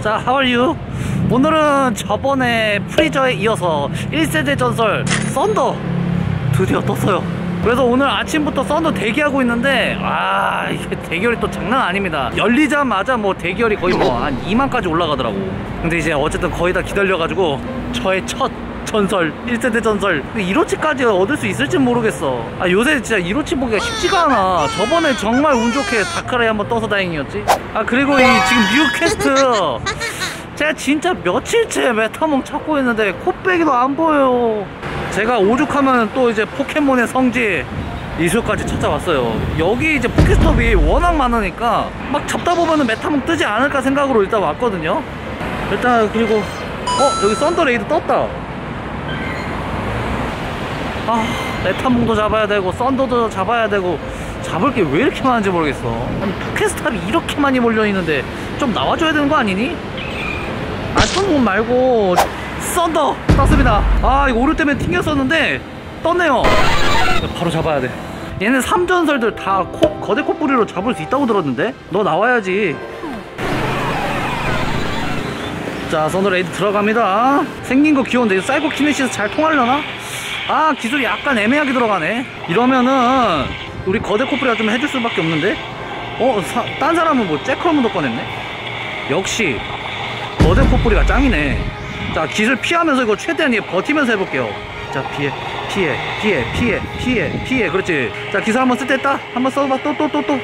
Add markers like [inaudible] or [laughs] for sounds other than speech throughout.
자, how are you? 오늘은 저번에 프리저에 이어서 1세대 전설 썬더 드디어 떴어요. 그래서 오늘 아침부터 썬더 대기하고 있는데 아 이게 대결이 또 장난 아닙니다. 열리자마자 뭐 대결이 거의 뭐 한 2만까지 올라가더라고. 근데 이제 어쨌든 거의 다 기다려가지고 저의 첫 전설 1세대 전설. 1호치까지 얻을 수 있을지 모르겠어. 아 요새 진짜 1호치 보기가 쉽지가 않아. 저번에 정말 운 좋게 다크라이 한번 떠서 다행이었지. 아 그리고 이 지금 뮤 퀘스트. 제가 진짜 며칠째 메타몽 찾고 있는데 코빼기도 안 보여요. 제가 오죽하면 또 이제 포켓몬의 성지 이수까지 찾아왔어요. 여기 이제 포켓스톱이 워낙 많으니까 막 잡다 보면은 메타몽 뜨지 않을까 생각으로 일단 왔거든요. 일단 그리고 어 여기 썬더 레이드 떴다 아 메타몽도 잡아야 되고 썬더도 잡아야 되고 잡을 게 왜 이렇게 많은지 모르겠어. 아니 포켓스탑이 이렇게 많이 몰려있는데 좀 나와줘야 되는 거 아니니? 아 천문 말고 썬더 떴습니다. 아 이거 오를 때면 튕겼었는데 떴네요. 바로 잡아야 돼. 얘는 3전설들 다 코, 거대 코뿌리로 잡을 수 있다고 들었는데? 너 나와야지. 자 썬더 레이드 들어갑니다. 생긴 거 귀여운데 사이코 키네시스 잘 통하려나? 아 기술이 약간 애매하게 들어가네. 이러면은 우리 거대코뿌리가 좀 해줄 수밖에 없는데? 어? 사, 딴 사람은 뭐 잭컬문도 꺼냈네? 역시 거대코뿌리가 짱이네. 자 기술 피하면서 이거 최대한 얘 버티면서 해볼게요. 자 피해 피해 피해 피해 피해 피해. 그렇지. 자 기술 한번 쓸 때 됐다. 한번 써봐. 또 또 또또.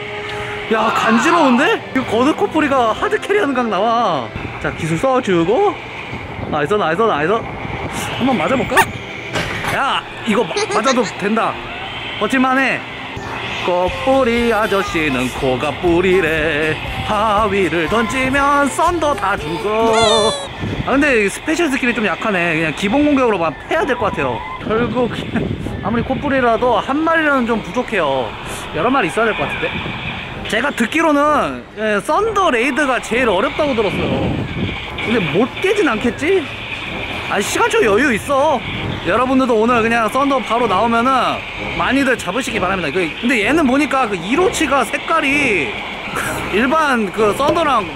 야 간지러운데? 이거 거대코뿌리가 hard carry하는 각 나와. 자 기술 써주고. nice nice nice. 한번 맞아볼까? 야 이거 마- 맞아도 된다. 버틸만해. 코뿌리 아저씨는 코가 뿌리래. 바위를 던지면 썬더 다 죽어. 아 근데 special skill이 좀 약하네. 그냥 기본 공격으로만 패야 될 것 같아요. 결국 [laughs] 아무리 코뿌리라도 한 마리라는 좀 부족해요. 여러 마리 있어야 될 것 같은데. 제가 듣기로는 예, 썬더 raid가 제일 어렵다고 들었어요. 근데 못 깨진 않겠지? 아 시간초 여유 있어 여러분들도 오늘 그냥 썬더 바로 나오면은 많이들 잡으시기 바랍니다. 그, 근데 얘는 보니까 그 1호치가 색깔이 [laughs] 일반 그 썬더랑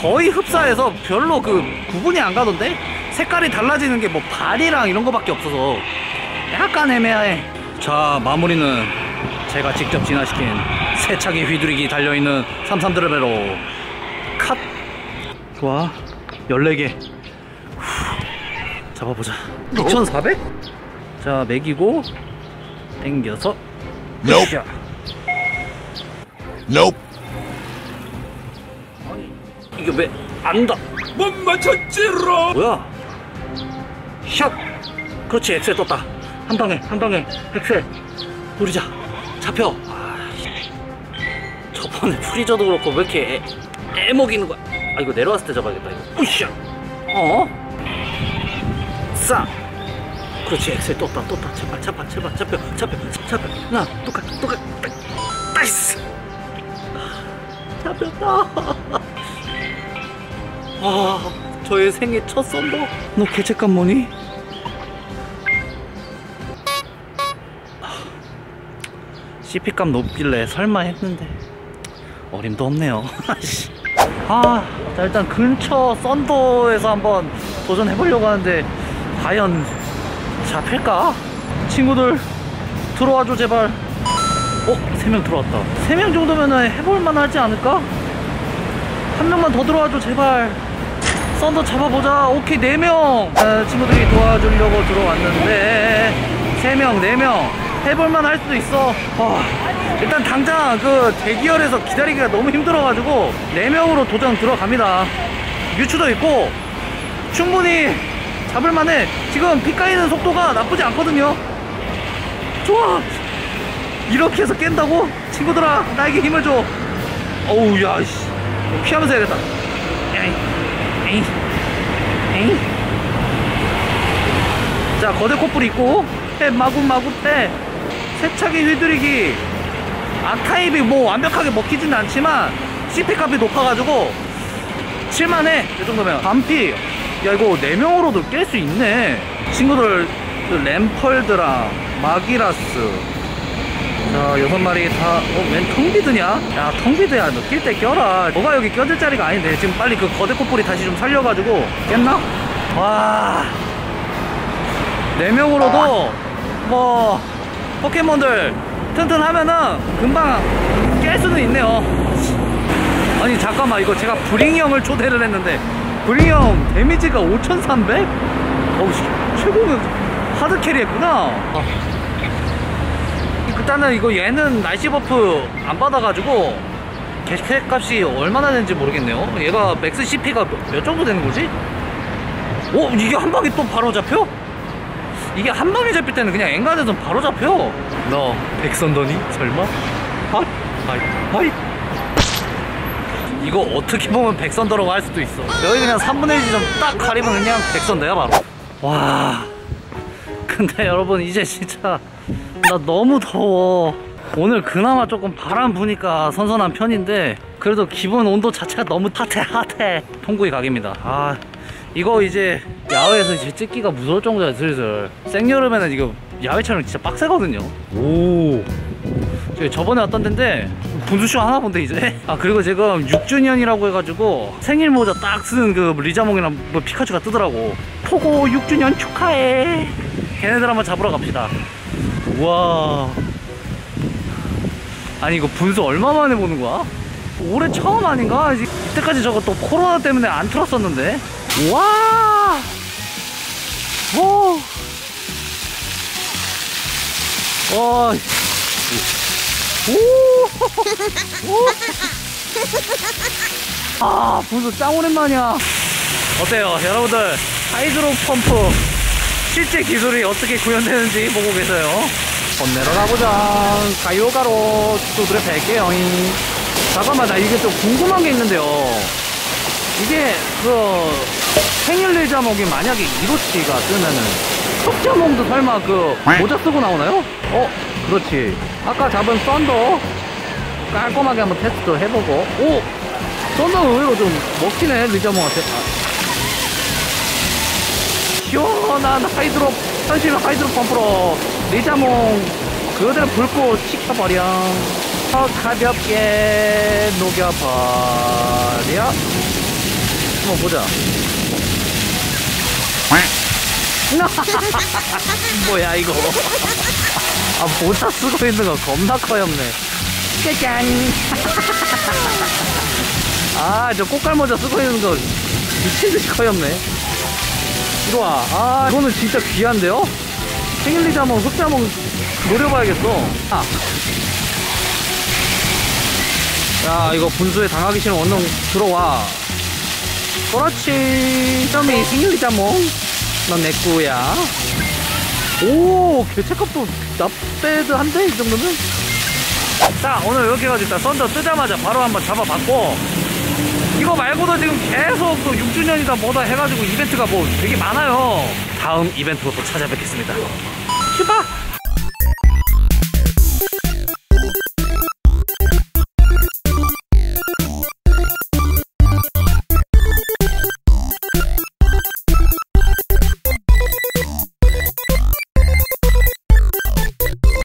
거의 흡사해서 별로 그 구분이 안 가던데? 색깔이 달라지는 게 뭐 발이랑 이런 거밖에 없어서 약간 애매해. 자 마무리는 제가 직접 진화시킨 세차기 휘두르기 달려있는 삼삼드르베로. 컷! 좋아. 14개 잡아보자. 2400? 자 먹이고 땡겨서 Nope. Nope. 아니 이게 왜 안다 못 맞췄지롱. 뭐야? 샷! 그렇지 엑셀 떴다. 한 방에 한 방에 엑셀 노리자. 잡혀. 아, 저번에 프리저도 그렇고 왜 이렇게 애, 애 먹이는 거야? 아 이거 내려왔을 때 잡아야겠다 이거. 으쌰. 어? 싸 그렇지 excel 떴다 떴다 제발 제발 제발 잡혀 잡혀 잡혀 나 똑딱 똑딱 nice 잡혔다 [laughs] 아, 저의 생애 첫 썬더. 너 개체값 뭐니? CP값 높길래 설마 했는데 어림도 없네요. 씨. [laughs] 아, 자 일단 근처 썬더에서 한번 도전해보려고 하는데 과연 잡힐까? 친구들 들어와줘 제발. 어, 세명 들어왔다. 세명 정도면 해볼만 하지 않을까? 한 명만 더 들어와줘 제발 썬더 잡아보자 오케이 네명 친구들이 도와주려고 들어왔는데 세명 네명 해볼만 할 수도 있어 아, 일단 당장 그 대기열에서 기다리기가 너무 힘들어가지고 네명으로 도전 들어갑니다 뮤츠도 있고 충분히 잡을만해. 지금 피 까이는 속도가 나쁘지 않거든요. 좋아! 이렇게 해서 깬다고? 친구들아 나에게 힘을 줘. 어우 야씨. 피하면서 해야겠다. 에이 에이 에이. 자 거대 코뿔 있고 해 마구마구 때 세차기 휘두르기. 아카이비 뭐 완벽하게 먹히진 않지만 CP 값이 높아가지고 칠만해. 이 정도면. 반피 야 이거 4명으로도 깰 수 있네. 친구들 그 램펄드랑 마기라스. 자 여섯 마리 다 어, 웬 텅비드냐? 야 텅비드야. 너 낄 때 껴라. 뭐가 여기 껴들 자리가 아닌데 지금 빨리 그 거대 코뿔이 다시 좀 살려가지고. 깼나? 와. 4명으로도 뭐 포켓몬들 튼튼하면은 금방 깰 수는 있네요. 아니 잠깐만. 이거 제가 브링이 형을 초대를 했는데 형 damage가 5300? 어우 씨, 최고는 hard carry 했구나 아. 일단은 이거 얘는 날씨 buff 안 받아가지고 개체 값이 얼마나 되는지 모르겠네요 얘가 max CP가 몇 정도 되는 거지? 오 이게 한 방에 또 바로 잡혀? 이게 한 방에 잡힐 때는 그냥 엔간해선 바로 잡혀 너 백썬더니? 설마? 하이 하이 하이 이거 어떻게 보면 백썬더라고 할 수도 있어. 여기 그냥 3분의 1 지점 딱 가리면 그냥 백썬더야 바로. 와. 근데 여러분 이제 진짜 나 너무 더워. 오늘 그나마 조금 바람 부니까 선선한 편인데 그래도 기본 온도 자체가 너무 핫해 핫해. 통구이 가게입니다. 아 이거 이제 야외에서 이제 찍기가 무서울 정도야 슬슬. 생여름에는 이거 야외 촬영 진짜 빡세거든요. 오. 저기 저번에 왔던 데인데 분수쇼 하나 본데 이제 아 그리고 지금 6주년이라고 해가지고 생일 모자 딱 쓰는 그 리자몽이랑 뭐 피카츄가 뜨더라고 포고 6주년 축하해 걔네들 한번 잡으러 갑시다 우와 아니 이거 분수 얼마 만에 보는 거야? 올해 처음 아닌가? 이때까지 저거 또 코로나 때문에 안 틀었었는데 와 오. 와. 오. 오. 아, 분수 짱 오랜만이야. 어때요, 여러분들? 하이드로 펌프 실제 기술이 어떻게 구현되는지 보고 계세요. 번내러 가보자. 가요가로 두드려 뵐게요. 잠깐만, 나 이게 좀 궁금한 게 있는데요. 이게 그 생일 레자목이 만약에 이로치가 뜨면은 흑자몽도 설마 그 모자 쓰고 나오나요? 어, 그렇지. 아까 잡은 썬더 깔끔하게 한번 테스트 해보고. 오! 썬더는 의외로 좀 먹히네 리자몽한테 아. 시원한 하이드로 현실 하이드로 펌프로 리자몽 그대로 불꽃 식혀버려. 어, 가볍게 녹여버려. 한번 보자. [laughs] 뭐야 이거. 아 모자 쓰고 있는 거 겁나 커엽네 짜잔. [laughs] 아 저 꽃갈 모자 쓰고 있는 거 미친 듯이 커엽네. 이리 와. 아 이거는 진짜 귀한데요? 생일리자몽 흑자몽 노려봐야겠어. 아. 야 이거 분수에 당하기 싫으면 얼른 들어와. 그렇지. 점이 생일리자몽 넌내 꾸야. 오 개체값도 나빼드 한데 이 정도면 자 오늘 이렇게 해가지고 일단 썬더 뜨자마자 바로 한번 잡아봤고 이거 말고도 지금 계속 또 6주년이다 뭐다 해가지고 이벤트가 뭐 되게 많아요. 다음 이벤트로 또 찾아뵙겠습니다. 슈바